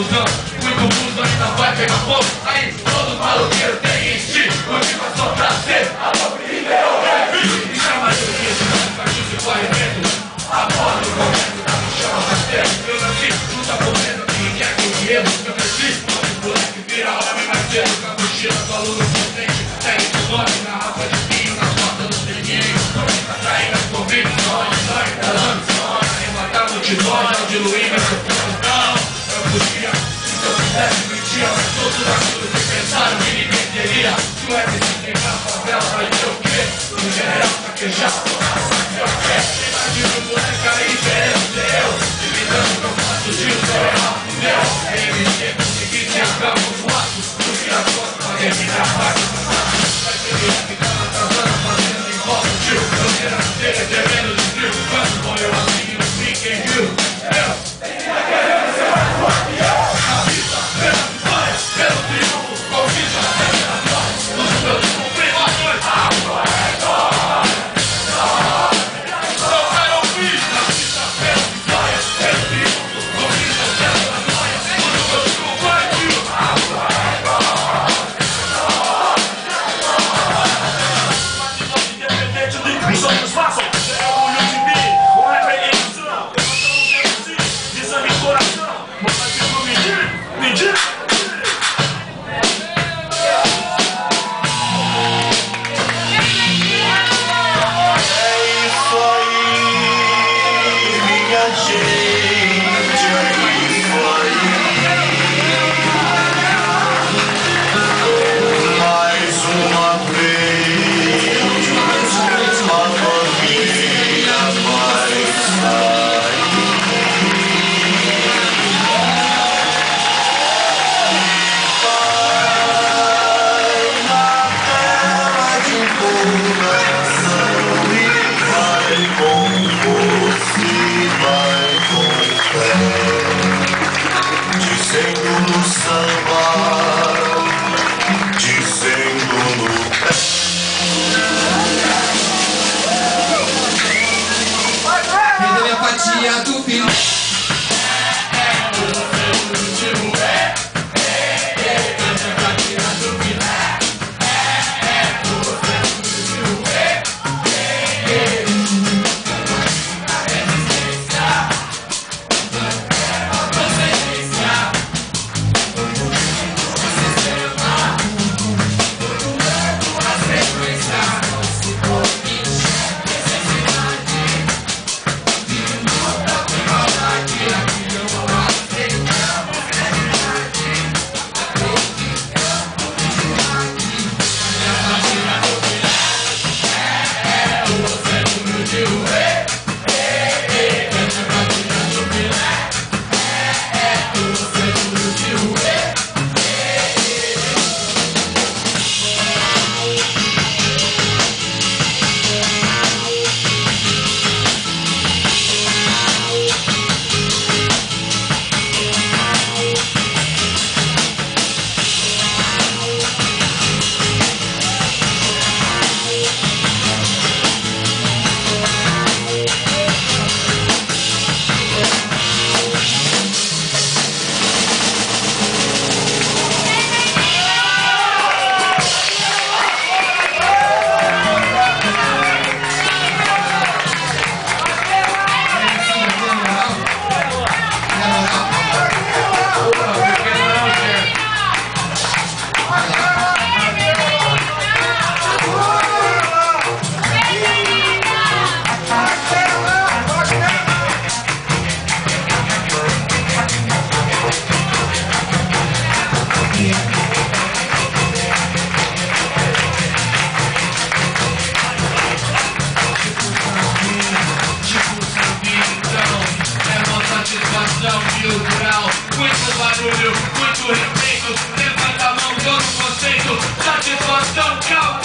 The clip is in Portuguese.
confusão Muito mundo ainda vai pegar fogo. Aí todos maloqueiros têm que encher Motivação tipo é pra ser a nobre ideologia é E na maioria de nós partiu de corrimento A moda do momento tá me chama mais tempo Eu nasci, não tá a correndo, quem quer que eu erro Eu cresci, pobre moleque, vira homem mais cedo Com a mochila do aluno sustente Segue de nome, garrafa de pinho, Nas costas do terninho. Tá traindo as convites, sonhos, sonhos, talando, sonhos Arrematando de nós, é diluindo essa Mira, muévete, te vas a ver, yo que, tu eres, que barulho, muito respeito, levanta a mão, todo conceito, satisfação, calma.